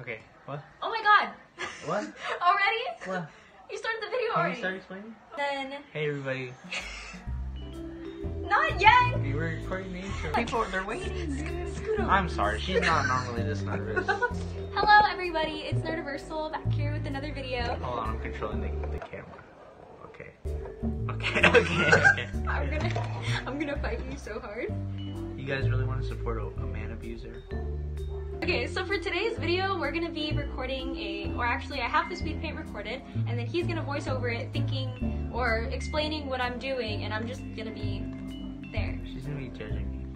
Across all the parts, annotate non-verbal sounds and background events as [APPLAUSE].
Okay. What? Oh my god! What? [LAUGHS] already? What? [LAUGHS] You started the video Can already. you start explaining? Then, Hey everybody, [LAUGHS] not yet! we were recording the intro. People, they're waiting. Scoot over. I'm sorry, she's not normally this nervous. Hello everybody, it's Nerdiversal back here with another video. Hold on, I'm controlling the, the camera. Okay. Okay, okay, okay. I'm gonna, I'm gonna fight you so hard. You guys really want to support a, a man abuser? Okay, so for today's video, we're gonna be recording a, or actually I have the speed paint recorded, and then he's gonna voice over it thinking or explaining what I'm doing, and I'm just gonna be there. She's gonna be judging me.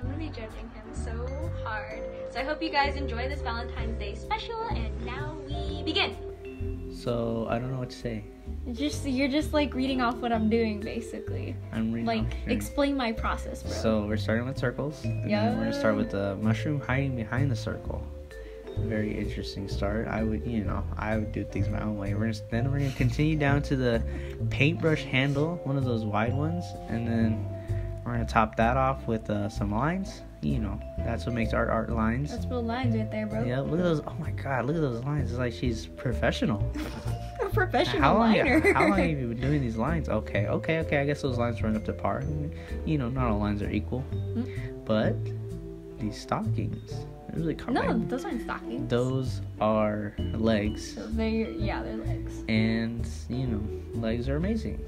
I'm gonna be judging him so hard. So I hope you guys enjoy this Valentine's Day special, and now we begin. So, I don't know what to say. Just you're just like reading off what I'm doing, basically. I'm reading Like off explain my process, bro. So we're starting with circles. And then we're gonna start with the mushroom hiding behind the circle. Very interesting start. I would, you know, I would do things my own way. We're gonna, then we're gonna continue down to the paintbrush handle, one of those wide ones, and then we're gonna top that off with uh, some lines. You know, that's what makes art art lines. That's real lines right there, bro. Yeah, look at those. Oh my God, look at those lines. It's like she's professional. [LAUGHS] A professional How long? liner. How long have you [LAUGHS] been doing these lines? Okay, okay, okay. I guess those lines run up to par. You know, not all lines are equal, Mm. but these stockings they're really no, those aren't stockings. Those are legs, So they're yeah, they're legs. and you know, legs are amazing.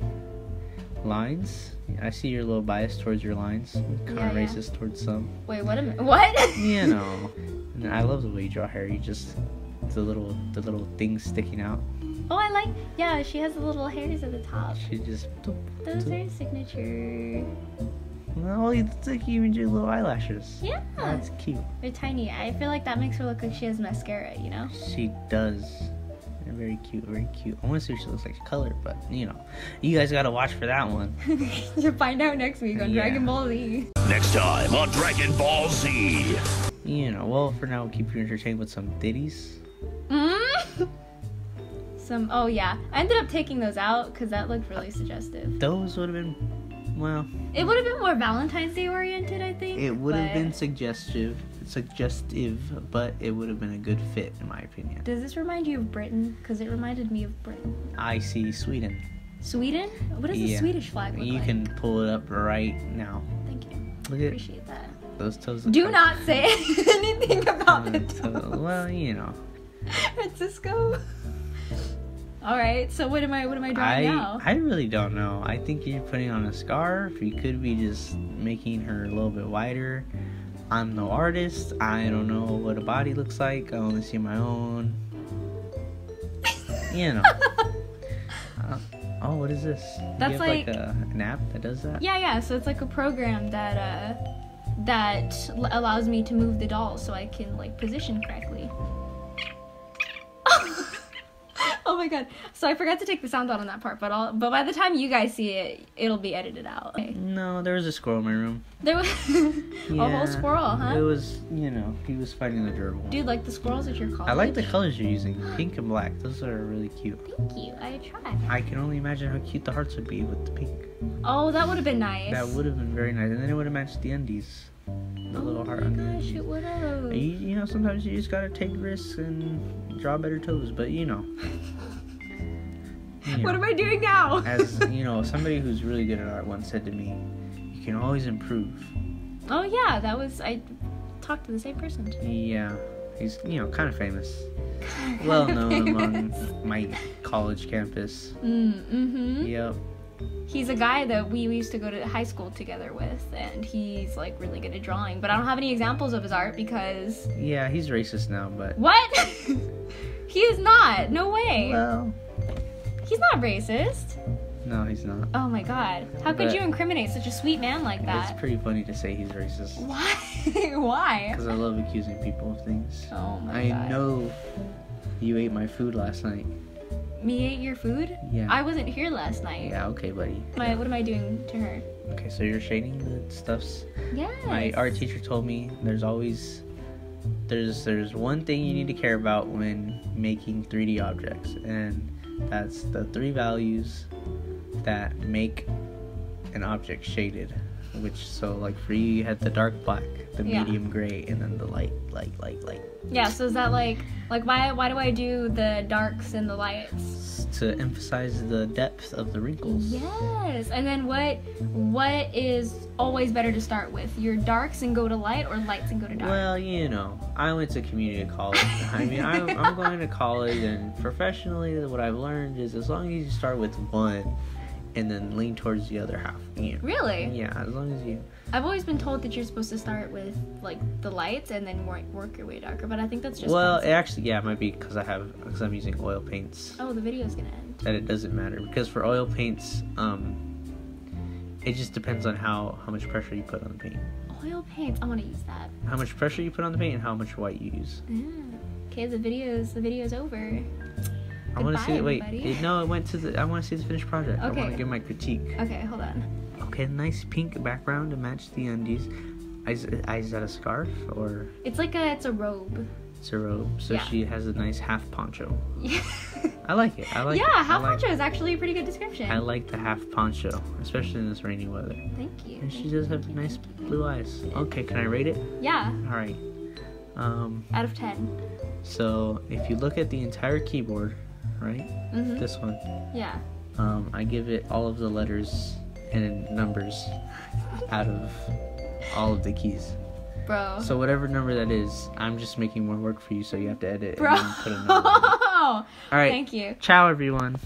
Lines. I see your little bias towards your lines. Kind Yeah, of yeah. racist towards some. Wait, what? Am, what? You [LAUGHS] know. And I love the way you draw hair. You just the little the little things sticking out. oh, I like. Yeah, she has the little hairs at the top. She just. Those are signature. Well, it's like you even do little eyelashes. Yeah, That's cute. they're tiny. I feel like that makes her look like she has mascara. You know. She does. They're very cute, very cute. I want to see what she looks like color, but you know, you guys gotta watch for that one. [LAUGHS] You'll find out next week on Yeah. Dragon Ball Z. Next time on Dragon Ball Z. You know, well, for now, we'll keep you entertained with some ditties. Mm? Some. Oh yeah, I ended up taking those out because that looked really suggestive. Those would have been, well, It would have been more Valentine's Day oriented, I think. it would have but- been suggestive, suggestive, but it would have been a good fit, in my opinion. Does this remind you of Britain? Because it reminded me of Britain. I see Sweden. Sweden? What does the Swedish flag look You like? can pull it up right now. Thank you. Look at Appreciate that. those toes. look Do not say [LAUGHS] anything about the Uh, toes. well, you know. [LAUGHS] Francisco. All right. So what am I? What am I drawing I now? I really don't know. I think you're putting on a scarf. You could be just making her a little bit wider. I'm no artist. I don't know what a body looks like. I only see my own. You know. [LAUGHS] Uh, oh, what is this? You That's have, like- a, an app that does that. yeah, yeah. So it's like a program that uh that l- allows me to move the doll so I can like position correctly. Oh my god! So I forgot to take the sound out on that part, but I'll, but by the time you guys see it, it'll be edited out. Okay. No, there was a squirrel in my room. There was [LAUGHS] a whole squirrel, huh? It was, you know, he was fighting the gerbil. Dude, like the squirrels at your college. I like the colors you're using, pink and black. Those are really cute. Thank you. I tried. I can only imagine how cute the hearts would be with the pink. Oh, that would have been nice. That would have been very nice, and then it would have matched the undies. The little heart Oh on my gosh, undies. it would have. You, you know, sometimes you just gotta take risks and draw better toes, but you know. You [LAUGHS] What am I doing now? [LAUGHS] As you know, somebody who's really good at art once said to me, "You can always improve." oh yeah, that was I talked to the same person. Yeah, he's you know kind of famous, [LAUGHS] well known among my college campus. Mm, mm-hmm. Yep. He's a guy that we used to go to high school together with, and he's like really good at drawing. But I don't have any examples of his art because Yeah, he's racist now, but what? [LAUGHS] he is not. No way. well, He's not racist. no, he's not. Oh my god. How could But- you incriminate such a sweet man like that It's pretty funny to say he's racist Why? [LAUGHS] Why? because I love accusing people of things. Oh my I god. I know you ate my food last night. Me ate your food? Yeah. I wasn't here last night. Yeah, okay, buddy. My, what am I doing to her? Okay, so you're shading the stuffs. Yeah. My art teacher told me there's always there's there's one thing you need to care about when making 3D objects, and that's the three values that make an object shaded. Which so like for you, you had the dark black, the Yeah. medium gray, and then the light, light, light, light. Yeah, so is that like Like why why do I do the darks and the lights? to emphasize the depth of the wrinkles. Yes. And then what what is always better to start with? Your darks and go to light or lights and go to dark? Well, you know, I went to community college. I mean, I'm, I'm going to college, and professionally, what I've learned is as long as you start with one and then lean towards the other half. Really? yeah, as long as you. I've always been told that you're supposed to start with like the lights and then work, work your way darker, but I think that's just Well, it actually, yeah, it might be because I have because I'm using oil paints Oh, the video's gonna end. that it doesn't matter because for oil paints, um, it just depends on how how much pressure you put on the paint, Oil paints. I want to use that. how much pressure you put on the paint, and how much white you use. Yeah. Okay, the video's the video's over. I want to see. Wait, it, no, it went to the. I want to see the finished project. Okay. I want to give my critique. Okay, hold on. Okay, nice pink background to match the undies. Is, is that a scarf or It's like a it's a robe. it's a robe? So Yeah. she has a nice half poncho. yeah, [LAUGHS] I like it. I like. it. half like, poncho is actually a pretty good description. I like the half poncho, especially in this rainy weather. Thank you. And she does have nice blue eyes. Okay, can I rate it? Yeah, All right. Um, out of ten. so if you look at the entire keyboard, right, Mhm. this one, Yeah. um, I give it all of the letters and numbers out of all of the keys. Bro. So whatever number that is, I'm just making more work for you, so you have to edit Bro. and put a number. [LAUGHS] All right. Thank you. Ciao, everyone.